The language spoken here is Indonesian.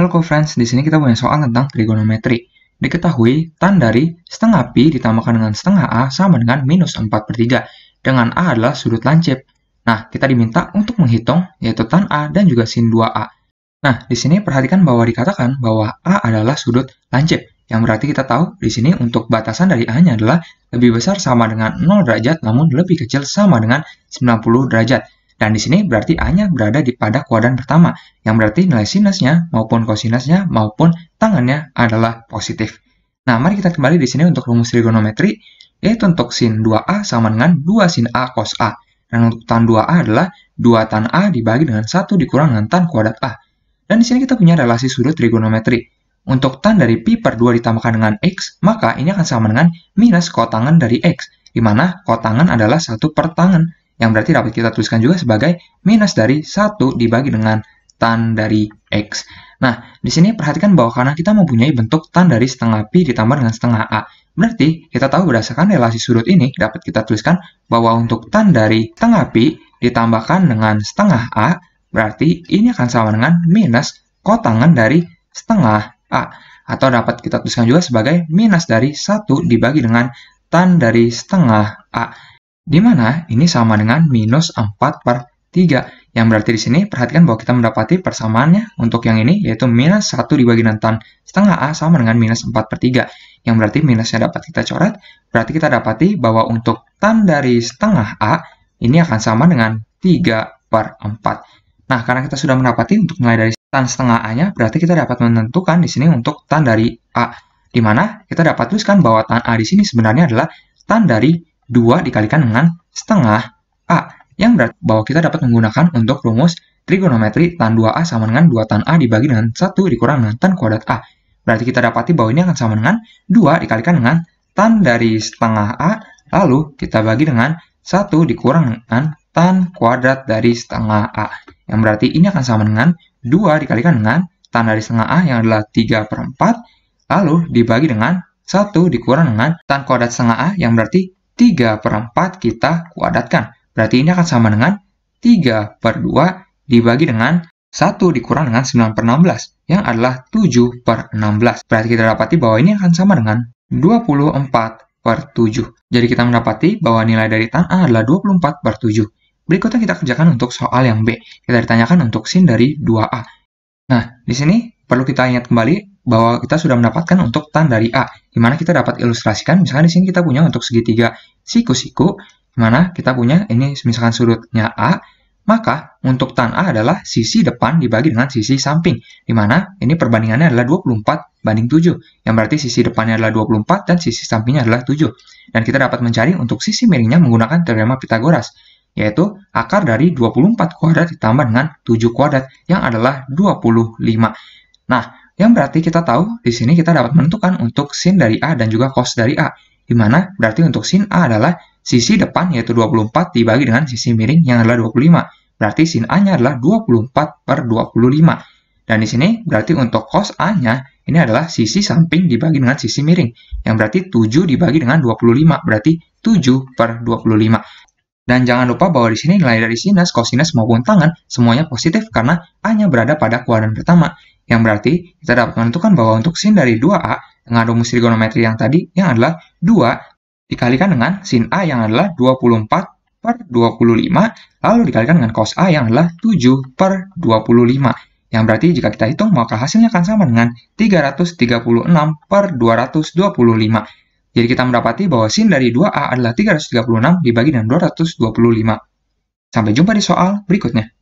Halo friends, di sini kita punya soal tentang trigonometri. Diketahui, tan dari setengah pi ditambahkan dengan setengah a sama dengan minus 4 per 3, dengan a adalah sudut lancip. Nah, kita diminta untuk menghitung, yaitu tan a dan juga sin 2a. Nah, di sini perhatikan bahwa dikatakan bahwa a adalah sudut lancip, yang berarti kita tahu di sini untuk batasan dari a-nya adalah lebih besar sama dengan 0 derajat, namun lebih kecil sama dengan 90 derajat. Dan di sini berarti A-nya berada di pada kuadran pertama, yang berarti nilai sinusnya maupun kosinusnya maupun tangannya adalah positif. Nah, mari kita kembali di sini untuk rumus trigonometri, yaitu untuk sin 2A sama dengan 2 sin A cos A. Dan untuk tan 2A adalah 2 tan A dibagi dengan 1 dikurang dengan tan kuadrat A. Dan di sini kita punya relasi sudut trigonometri. Untuk tan dari pi per 2 ditambahkan dengan x, maka ini akan sama dengan minus kotangan dari x, di mana kotangan adalah satu per tangan yang berarti dapat kita tuliskan juga sebagai minus dari 1 dibagi dengan tan dari X. Nah, di sini perhatikan bahwa karena kita mempunyai bentuk tan dari setengah pi ditambah dengan setengah A, berarti kita tahu berdasarkan relasi sudut ini dapat kita tuliskan bahwa untuk tan dari setengah pi ditambahkan dengan setengah A, berarti ini akan sama dengan minus kotangan dari setengah A. Atau dapat kita tuliskan juga sebagai minus dari 1 dibagi dengan tan dari setengah A di mana ini sama dengan minus 4 per 3. Yang berarti di sini perhatikan bahwa kita mendapati persamaannya untuk yang ini yaitu minus 1 dibagi dengan setengah A sama dengan minus 4 per 3. Yang berarti minusnya dapat kita coret, berarti kita dapati bahwa untuk tan dari setengah A ini akan sama dengan 3 per 4. Nah, karena kita sudah mendapati untuk nilai dari tan setengah A-nya, berarti kita dapat menentukan di sini untuk tan dari A. Di mana kita dapat tuliskan bahwa tan A di sini sebenarnya adalah tan dari 2 dikalikan dengan setengah A, yang berarti bahwa kita dapat menggunakan untuk rumus trigonometri tan 2A sama dengan 2 tan A dibagi dengan 1 dikurang dengan tan kuadrat A. Berarti kita dapati bahwa ini akan sama dengan 2 dikalikan dengan tan dari setengah A, lalu kita bagi dengan 1 dikurang dengan tan kuadrat dari setengah A. Yang berarti ini akan sama dengan 2 dikalikan dengan tan dari setengah A yang adalah 3 per 4, lalu dibagi dengan 1 dikurang dengan tan kuadrat setengah A yang berarti 3 per 4 kita kuadratkan. Berarti ini akan sama dengan 3 per 2 dibagi dengan 1 dikurang dengan 9 per 16, yang adalah 7 per 16. Berarti kita dapati bahwa ini akan sama dengan 24 per 7. Jadi kita mendapati bahwa nilai dari tan A adalah 24 per 7. Berikutnya kita kerjakan untuk soal yang B. Kita ditanyakan untuk sin dari 2A. Nah, di sini perlu kita ingat kembali bahwa kita sudah mendapatkan untuk tan dari A, di mana kita dapat ilustrasikan, misalkan di sini kita punya untuk segitiga siku-siku, di mana kita punya ini misalkan sudutnya A, maka untuk tan A adalah sisi depan dibagi dengan sisi samping, di mana ini perbandingannya adalah 24 banding 7, yang berarti sisi depannya adalah 24 dan sisi sampingnya adalah 7. Dan kita dapat mencari untuk sisi miringnya menggunakan teorema Pitagoras, yaitu akar dari 24 kuadrat ditambah dengan 7 kuadrat, yang adalah 25. Nah, yang berarti kita tahu di sini kita dapat menentukan untuk sin dari A dan juga cos dari A. Di mana berarti untuk sin A adalah sisi depan yaitu 24 dibagi dengan sisi miring yang adalah 25. Berarti sin A-nya adalah 24 per 25. Dan di sini berarti untuk cos A-nya ini adalah sisi samping dibagi dengan sisi miring. Yang berarti 7 dibagi dengan 25. Berarti 7 per 25. Dan jangan lupa bahwa di sini nilai dari sinus, kosinus maupun tangan semuanya positif karena A-nya berada pada kuadran pertama. Yang berarti kita dapat menentukan bahwa untuk sin dari 2A dengan rumus trigonometri yang tadi yang adalah 2 dikalikan dengan sin A yang adalah 24 per 25 lalu dikalikan dengan cos A yang adalah 7 per 25. Yang berarti jika kita hitung maka hasilnya akan sama dengan 336 per 225. Jadi kita mendapati bahwa sin dari 2A adalah 336 dibagi dengan 225. Sampai jumpa di soal berikutnya.